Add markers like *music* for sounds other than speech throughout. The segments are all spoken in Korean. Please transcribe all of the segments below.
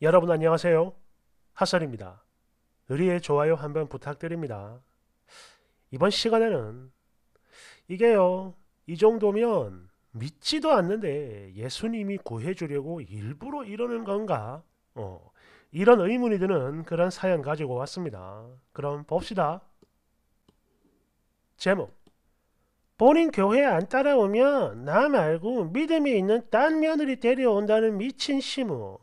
여러분 안녕하세요. 핫설입니다. 의리의 좋아요 한번 부탁드립니다. 이번 시간에는 이게요. 이 정도면 믿지도 않는데 예수님이 구해주려고 일부러 이러는 건가? 어, 이런 의문이 드는 그런 사연 가지고 왔습니다. 그럼 봅시다. 제목 본인 교회 안 따라오면 나 말고 믿음이 있는 딴 며느리 데려온다는 미친 시무.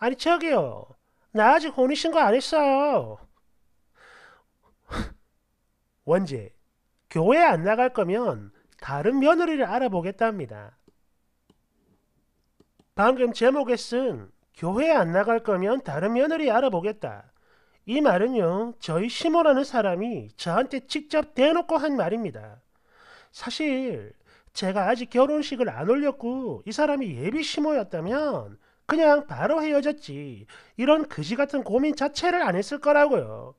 아니 저기요. 나 아직 혼인 신고 안 했어요. *laughs* 원제. 교회 안 나갈 거면 다른 며느리를 알아보겠답니다. 방금 제목에 쓴 교회 안 나갈 거면 다른 며느리 알아보겠다. 이 말은요, 저희 시모라는 사람이 저한테 직접 대놓고 한 말입니다. 사실 제가 아직 결혼식을 안 올렸고 이 사람이 예비 시모였다면 그냥 바로 헤어졌지. 이런 그지 같은 고민 자체를 안 했을 거라고요.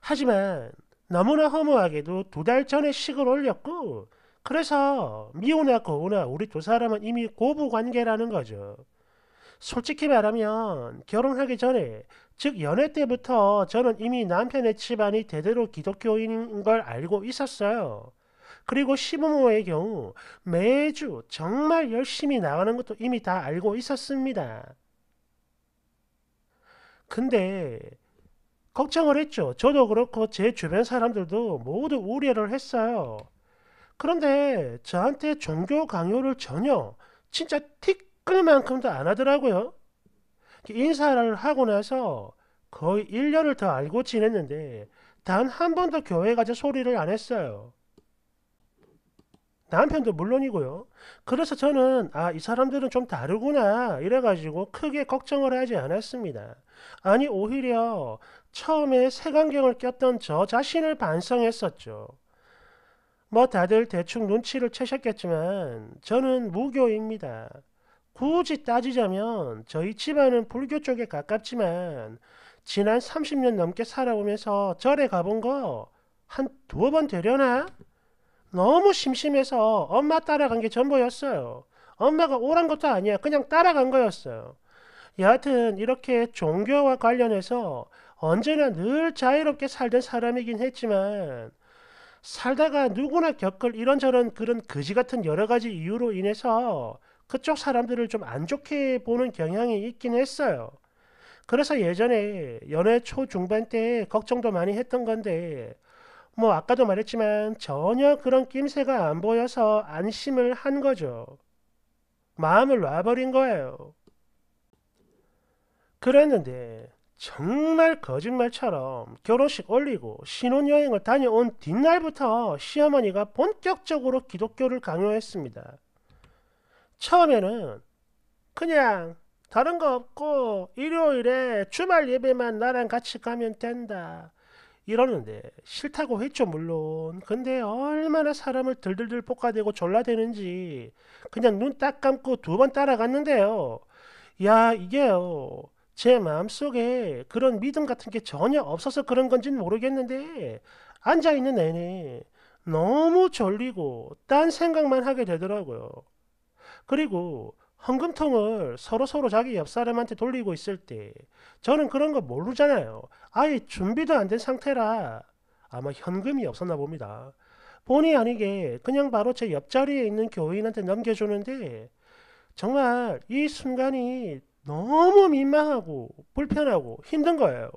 하지만 너무나 허무하게도 두 달 전에 식을 올렸고 그래서 미우나 고우나 우리 두 사람은 이미 고부 관계라는 거죠. 솔직히 말하면 결혼하기 전에 즉 연애 때부터 저는 이미 남편의 집안이 대대로 기독교인인 걸 알고 있었어요. 그리고 시부모의 경우 매주 정말 열심히 나가는 것도 이미 다 알고 있었습니다. 근데 걱정을 했죠. 저도 그렇고 제 주변 사람들도 모두 우려를 했어요. 그런데 저한테 종교 강요를 전혀 진짜 티끌만큼도 안 하더라고요. 인사를 하고 나서 거의 1년을 더 알고 지냈는데 단 한 번도 교회 가서 소리를 안 했어요. 남편도 물론이고요. 그래서 저는 아, 이 사람들은 좀 다르구나 이래가지고 크게 걱정을 하지 않았습니다. 아니 오히려 처음에 색안경을 꼈던 저 자신을 반성했었죠. 뭐 다들 대충 눈치를 채셨겠지만 저는 무교입니다. 굳이 따지자면 저희 집안은 불교 쪽에 가깝지만 지난 30년 넘게 살아오면서 절에 가본 거 한 두어 번 되려나? 너무 심심해서 엄마 따라간 게 전부였어요. 엄마가 오란 것도 아니야. 그냥 따라간 거였어요. 여하튼 이렇게 종교와 관련해서 언제나 늘 자유롭게 살던 사람이긴 했지만 살다가 누구나 겪을 이런저런 그런 거지 같은 여러 가지 이유로 인해서 그쪽 사람들을 좀 안 좋게 보는 경향이 있긴 했어요. 그래서 예전에 연애 초중반 때 걱정도 많이 했던 건데 뭐 아까도 말했지만 전혀 그런 낌새가 안 보여서 안심을 한 거죠. 마음을 놔버린 거예요. 그랬는데 정말 거짓말처럼 결혼식 올리고 신혼여행을 다녀온 뒷날부터 시어머니가 본격적으로 기독교를 강요했습니다. 처음에는 그냥 다른 거 없고 일요일에 주말 예배만 나랑 같이 가면 된다. 이러는데 싫다고 했죠 물론. 근데 얼마나 사람을 들들들 볶아대고 졸라대는지 그냥 눈 딱 감고 두 번 따라갔는데요. 야 이게요. 제 마음속에 그런 믿음 같은 게 전혀 없어서 그런 건지는 모르겠는데 앉아있는 내내 너무 졸리고 딴 생각만 하게 되더라고요. 그리고 헌금통을 서로서로 자기 옆 사람한테 돌리고 있을 때 저는 그런 거 모르잖아요. 아예 준비도 안 된 상태라 아마 현금이 없었나 봅니다. 본의 아니게 그냥 바로 제 옆자리에 있는 교인한테 넘겨주는데 정말 이 순간이 너무 민망하고 불편하고 힘든 거예요.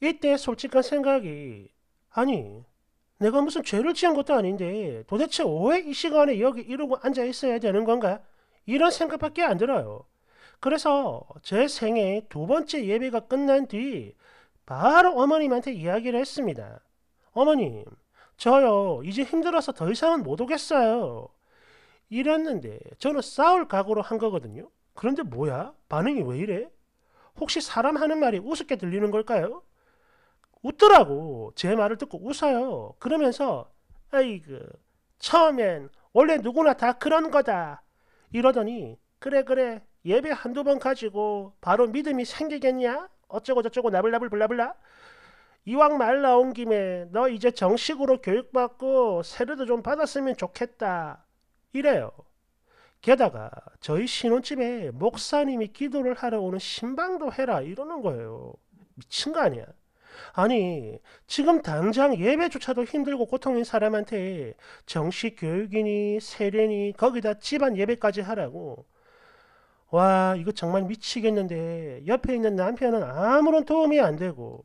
이때 솔직한 생각이 아니 내가 무슨 죄를 지은 것도 아닌데 도대체 왜 이 시간에 여기 이러고 앉아 있어야 되는 건가? 이런 생각밖에 안 들어요. 그래서 제 생애 두 번째 예배가 끝난 뒤 바로 어머님한테 이야기를 했습니다. 어머님, 저요 이제 힘들어서 더 이상은 못 오겠어요. 이랬는데 저는 싸울 각오로 한 거거든요. 그런데 뭐야? 반응이 왜 이래? 혹시 사람 하는 말이 우습게 들리는 걸까요? 웃더라고. 제 말을 듣고 웃어요. 그러면서 아이고 처음엔 원래 누구나 다 그런 거다. 이러더니 그래 그래 예배 한두 번 가지고 바로 믿음이 생기겠냐? 어쩌고 저쩌고 나불나불 블라블라 이왕 말 나온 김에 너 이제 정식으로 교육받고 세례도 좀 받았으면 좋겠다. 이래요. 게다가 저희 신혼집에 목사님이 기도를 하러 오는 신방도 해라 이러는 거예요. 미친 거 아니야? 아니 지금 당장 예배조차도 힘들고 고통인 사람한테 정식 교육이니 세례니 거기다 집안 예배까지 하라고 와 이거 정말 미치겠는데 옆에 있는 남편은 아무런 도움이 안 되고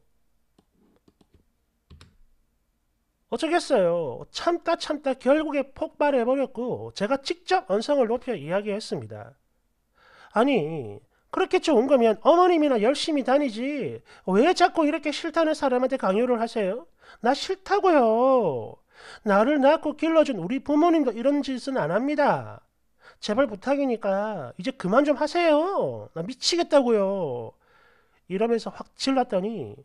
어쩌겠어요. 참다 참다 결국에 폭발해버렸고 제가 직접 언성을 높여 이야기했습니다. 아니 그렇게 좋은 거면 어머님이나 열심히 다니지 왜 자꾸 이렇게 싫다는 사람한테 강요를 하세요? 나 싫다고요. 나를 낳고 길러준 우리 부모님도 이런 짓은 안 합니다. 제발 부탁이니까 이제 그만 좀 하세요. 나 미치겠다고요. 이러면서 확 질렀더니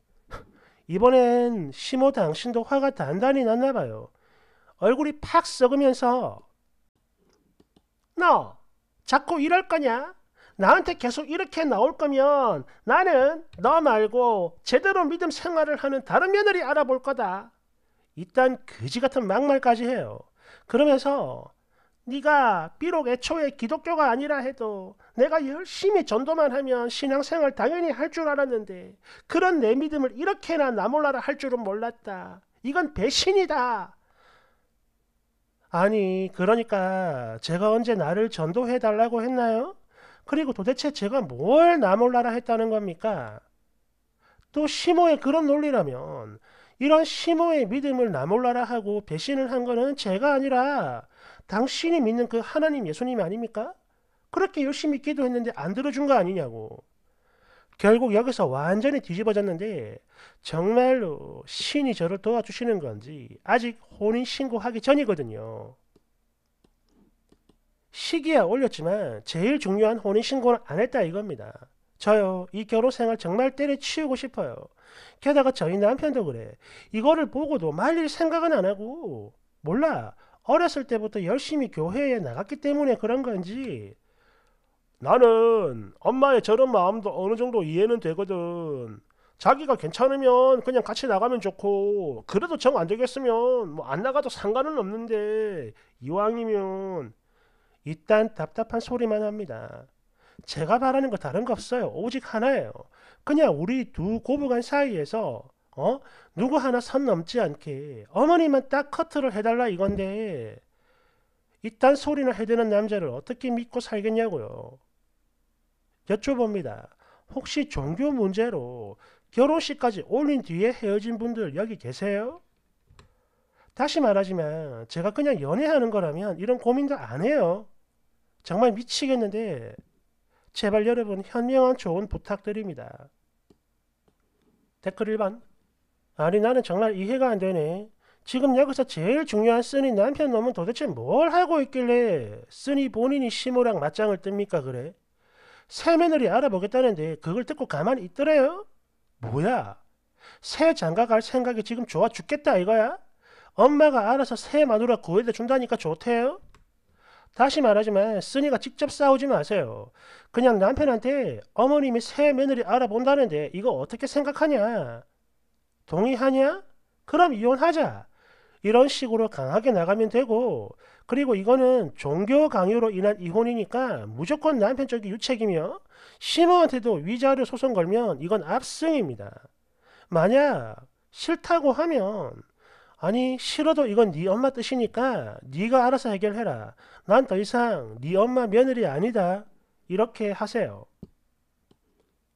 이번엔 시모 당신도 화가 단단히 났나 봐요. 얼굴이 팍 썩으면서 너 자꾸 이럴 거냐? 나한테 계속 이렇게 나올 거면 나는 너 말고 제대로 믿음 생활을 하는 다른 며느리 알아볼 거다. 이딴 거지 같은 막말까지 해요. 그러면서 네가 비록 애초에 기독교가 아니라 해도 내가 열심히 전도만 하면 신앙생활 당연히 할 줄 알았는데 그런 내 믿음을 이렇게나 나몰라라 할 줄은 몰랐다. 이건 배신이다. 아니 그러니까 제가 언제 나를 전도해 달라고 했나요? 그리고 도대체 제가 뭘 나몰라라 했다는 겁니까? 또 시모의 그런 논리라면 이런 시모의 믿음을 나몰라라 하고 배신을 한 거는 제가 아니라 당신이 믿는 그 하나님 예수님이 아닙니까? 그렇게 열심히 기도했는데 안 들어준 거 아니냐고. 결국 여기서 완전히 뒤집어졌는데 정말로 신이 저를 도와주시는 건지 아직 혼인 신고하기 전이거든요. 시기에 올렸지만 제일 중요한 혼인 신고는 안 했다 이겁니다. 저요 이 결혼 생활 정말 때려치우고 싶어요. 게다가 저희 남편도 그래. 이거를 보고도 말릴 생각은 안 하고 몰라 어렸을 때부터 열심히 교회에 나갔기 때문에 그런 건지 나는 엄마의 저런 마음도 어느 정도 이해는 되거든. 자기가 괜찮으면 그냥 같이 나가면 좋고 그래도 정 안 되겠으면 뭐 안 나가도 상관은 없는데 이왕이면 이딴 답답한 소리만 합니다. 제가 바라는 거 다른 거 없어요. 오직 하나예요. 그냥 우리 두 고부간 사이에서 어? 누구 하나 선 넘지 않게 어머니만 딱 커트를 해달라 이건데 이딴 소리나 해대는 남자를 어떻게 믿고 살겠냐고요. 여쭤봅니다. 혹시 종교 문제로 결혼식까지 올린 뒤에 헤어진 분들 여기 계세요? 다시 말하지만 제가 그냥 연애하는 거라면 이런 고민도 안 해요. 정말 미치겠는데 제발 여러분 현명한 조언 부탁드립니다. 댓글 1번 아니 나는 정말 이해가 안 되네. 지금 여기서 제일 중요한 쓰니 남편 놈은 도대체 뭘 하고 있길래 쓰니 본인이 시모랑 맞짱을 뜹니까 그래? 새 며느리 알아보겠다는데 그걸 듣고 가만히 있더래요? 뭐야? 새 장가 갈 생각이 지금 좋아 죽겠다 이거야? 엄마가 알아서 새 마누라 구해다 준다니까 좋대요? 다시 말하지만 쓰니가 직접 싸우지 마세요. 그냥 남편한테 어머님이 새 며느리 알아본다는데 이거 어떻게 생각하냐? 동의하냐? 그럼 이혼하자. 이런 식으로 강하게 나가면 되고 그리고 이거는 종교 강요로 인한 이혼이니까 무조건 남편 쪽이 유책이며 시모한테도 위자료 소송 걸면 이건 압승입니다. 만약 싫다고 하면 아니 싫어도 이건 네 엄마 뜻이니까 네가 알아서 해결해라. 난 더 이상 네 엄마 며느리 아니다. 이렇게 하세요.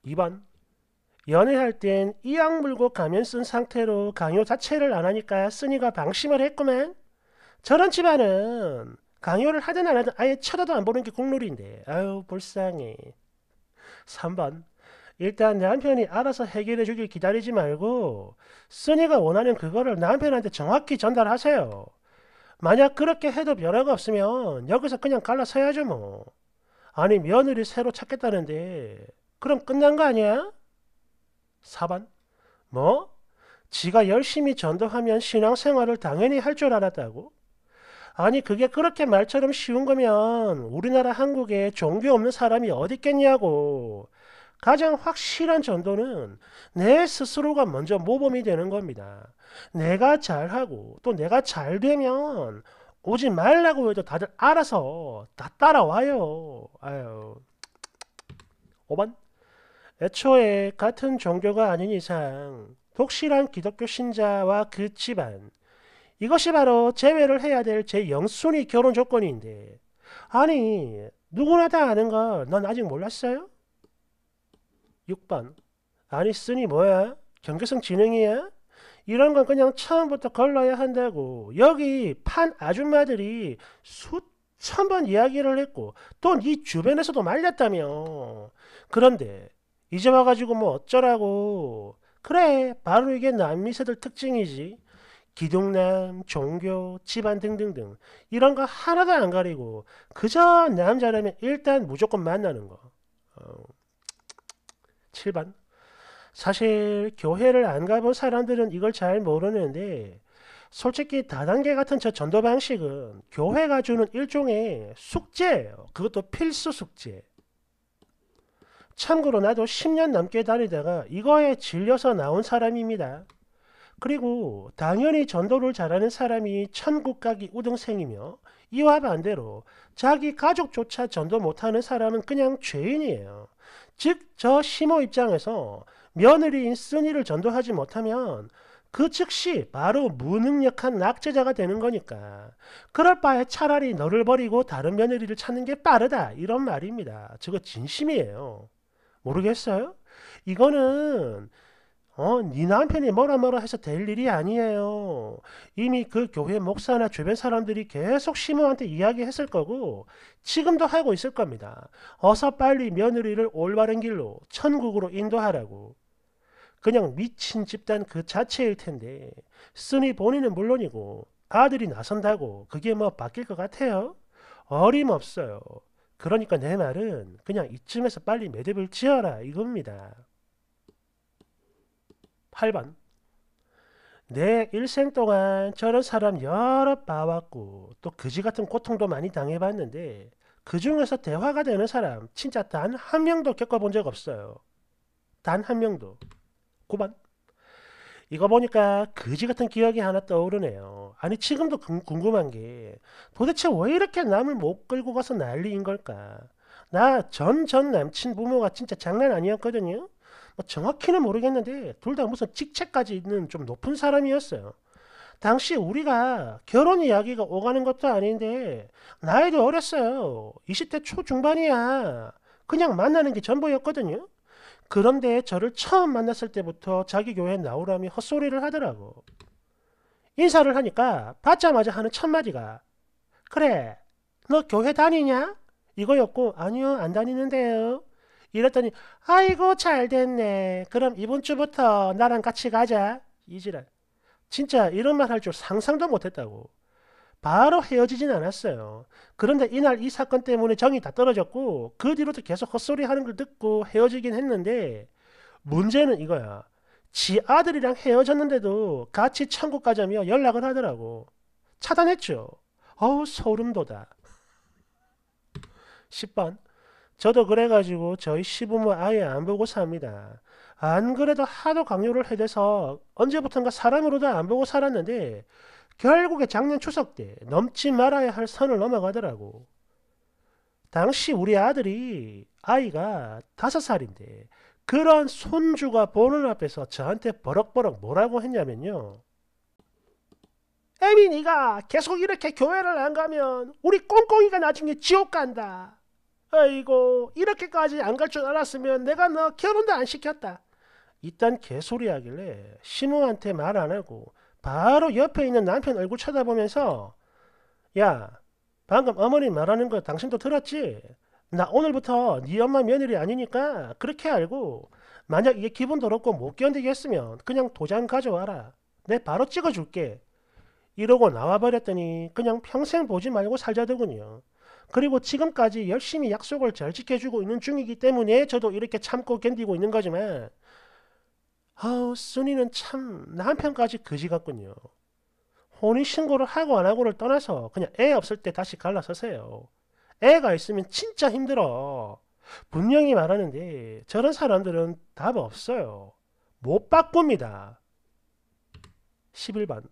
2번 연애할 땐 이악 물고 가면 쓴 상태로 강요 자체를 안 하니까 쓰니가 방심을 했구만. 저런 집안은 강요를 하든 안 하든 아예 쳐다도 안 보는 게 국룰인데 아유 불쌍해. 3번 일단 남편이 알아서 해결해 주길 기다리지 말고 쓰니가 원하는 그거를 남편한테 정확히 전달하세요. 만약 그렇게 해도 변화가 없으면 여기서 그냥 갈라서야죠 뭐. 아니 며느리 새로 찾겠다는데 그럼 끝난 거 아니야? 4번 뭐? 지가 열심히 전도하면 신앙생활을 당연히 할 줄 알았다고? 아니 그게 그렇게 말처럼 쉬운 거면 우리나라 한국에 종교 없는 사람이 어디 있겠냐고. 가장 확실한 전도는 내 스스로가 먼저 모범이 되는 겁니다. 내가 잘하고 또 내가 잘 되면 오지 말라고 해도 다들 알아서 다 따라와요. 아유. 5번. 애초에 같은 종교가 아닌 이상 독실한 기독교 신자와 그 집안 이것이 바로 제외를 해야 될제 영순위 결혼 조건인데 아니 누구나 다 아는 거넌 아직 몰랐어요? 6번 아니 쓰니 뭐야? 경계성 지능이야? 이런 건 그냥 처음부터 걸러야 한다고. 여기 판 아줌마들이 수천 번 이야기를 했고 또네 주변에서도 말렸다며. 그런데 이제 와가지고 뭐 어쩌라고. 그래 바로 이게 남미세들 특징이지. 기둥남, 종교, 집안 등등등. 이런 거 하나도 안 가리고 그저 남자라면 일단 무조건 만나는 거. 어, 7번 사실 교회를 안 가본 사람들은 이걸 잘 모르는데 솔직히 다단계 같은 저 전도 방식은 교회가 주는 일종의 숙제예요. 그것도 필수 숙제. 참고로 나도 10년 넘게 다니다가 이거에 질려서 나온 사람입니다. 그리고 당연히 전도를 잘하는 사람이 천국 가기 우등생이며 이와 반대로 자기 가족조차 전도 못하는 사람은 그냥 죄인이에요. 즉 저 시모 입장에서 며느리인 쓴이를 전도하지 못하면 그 즉시 바로 무능력한 낙제자가 되는 거니까 그럴 바에 차라리 너를 버리고 다른 며느리를 찾는 게 빠르다 이런 말입니다. 저거 진심이에요. 모르겠어요? 이거는 어, 네 남편이 뭐라 뭐라 해서 될 일이 아니에요. 이미 그 교회 목사나 주변 사람들이 계속 시모한테 이야기했을 거고 지금도 하고 있을 겁니다. 어서 빨리 며느리를 올바른 길로 천국으로 인도하라고. 그냥 미친 집단 그 자체일 텐데 쓰니 본인은 물론이고 아들이 나선다고 그게 뭐 바뀔 것 같아요? 어림없어요. 그러니까 내 말은 그냥 이쯤에서 빨리 매듭을 지어라 이겁니다. 8번 내 일생 동안 저런 사람 여러 봐왔고 또 그지 같은 고통도 많이 당해봤는데 그 중에서 대화가 되는 사람 진짜 단 한 명도 겪어본 적 없어요. 단 한 명도. 9번 이거 보니까 그지 같은 기억이 하나 떠오르네요. 아니 지금도 궁금한 게 도대체 왜 이렇게 남을 못 끌고 가서 난리인 걸까? 나 전전 남친 부모가 진짜 장난 아니었거든요. 뭐 정확히는 모르겠는데 둘 다 무슨 직책까지 있는 좀 높은 사람이었어요. 당시 우리가 결혼 이야기가 오가는 것도 아닌데 나이도 어렸어요. 20대 초중반이야. 그냥 만나는 게 전부였거든요. 그런데 저를 처음 만났을 때부터 자기 교회에 나오라며 헛소리를 하더라고. 인사를 하니까 받자마자 하는 첫마디가 그래 너 교회 다니냐? 이거였고 아니요 안 다니는데요. 이랬더니 아이고 잘 됐네. 그럼 이번 주부터 나랑 같이 가자. 이지랄. 진짜 이런 말 할 줄 상상도 못했다고. 바로 헤어지진 않았어요. 그런데 이날 이 사건 때문에 정이 다 떨어졌고 그 뒤로도 계속 헛소리 하는 걸 듣고 헤어지긴 했는데 문제는 이거야. 지 아들이랑 헤어졌는데도 같이 천국 가자며 연락을 하더라고. 차단했죠. 어우 소름 돋아. *laughs* 10번 저도 그래가지고 저희 시부모 아예 안 보고 삽니다. 안 그래도 하도 강요를 해대서 언제부턴가 사람으로도 안 보고 살았는데 결국에 작년 추석 때 넘지 말아야 할 선을 넘어가더라고. 당시 우리 아들이 아이가 다섯 살인데 그런 손주가 보는 앞에서 저한테 버럭버럭 뭐라고 했냐면요. 애미 네가 계속 이렇게 교회를 안 가면 우리 꽁꽁이가 나중에 지옥 간다. 아이고 이렇게까지 안 갈 줄 알았으면 내가 너 결혼도 안 시켰다. 이딴 개소리 하길래 시모한테 말 안 하고 바로 옆에 있는 남편 얼굴 쳐다보면서 야 방금 어머니 말하는 거 당신도 들었지? 나 오늘부터 네 엄마 며느리 아니니까 그렇게 알고 만약 이게 기분 더럽고 못 견디겠으면 그냥 도장 가져와라. 내 바로 찍어줄게. 이러고 나와버렸더니 그냥 평생 보지 말고 살자더군요. 그리고 지금까지 열심히 약속을 잘 지켜주고 있는 중이기 때문에 저도 이렇게 참고 견디고 있는 거지만 아우 순이는 참 남편까지 거지 같군요. 혼인신고를 하고 안 하고를 떠나서 그냥 애 없을 때 다시 갈라서세요. 애가 있으면 진짜 힘들어. 분명히 말하는데 저런 사람들은 답 없어요. 못 바꿉니다. 11번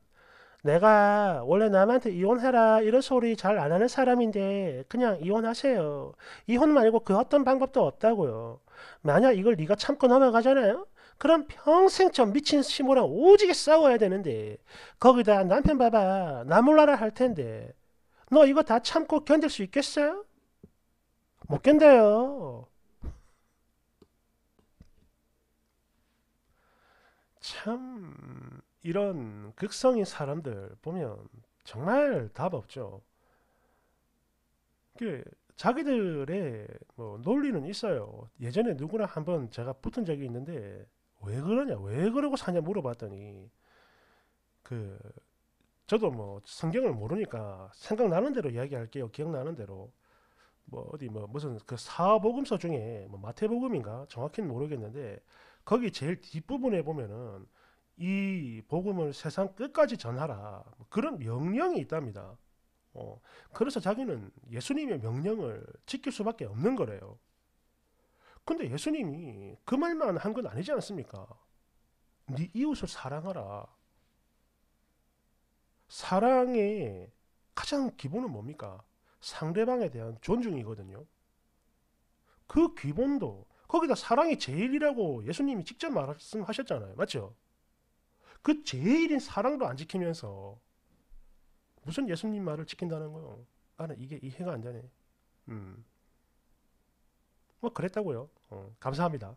내가 원래 남한테 이혼해라 이런 소리 잘 안 하는 사람인데 그냥 이혼하세요. 이혼 말고 그 어떤 방법도 없다고요. 만약 이걸 네가 참고 넘어가잖아요. 그럼 평생 저 미친 시모랑 오지게 싸워야 되는데 거기다 남편 봐봐 나 몰라라 할 텐데 너 이거 다 참고 견딜 수 있겠어요? 못 견뎌요. 참 이런 극성인 사람들 보면 정말 답 없죠. 그 자기들의 뭐 논리는 있어요. 예전에 누구나 한번 제가 붙은 적이 있는데 왜 그러냐, 왜 그러고 사냐 물어봤더니 그 저도 뭐 성경을 모르니까 생각나는 대로 이야기할게요. 기억나는 대로 뭐 어디 뭐 무슨 그 사복음서 중에 뭐 마태복음인가 정확히는 모르겠는데 거기 제일 뒷부분에 보면은 이 복음을 세상 끝까지 전하라 뭐 그런 명령이 있답니다. 어, 그래서 자기는 예수님의 명령을 지킬 수밖에 없는 거래요. 근데 예수님이 그 말만 한 건 아니지 않습니까? 네 이웃을 사랑하라. 사랑의 가장 기본은 뭡니까? 상대방에 대한 존중이거든요. 그 기본도 거기다 사랑이 제일이라고 예수님이 직접 말씀하셨잖아요. 맞죠? 그 제일인 사랑도 안 지키면서 무슨 예수님 말을 지킨다는 거요? 나는 이게 이해가 안 되네. 음. 뭐 그랬다고요. 어, 감사합니다.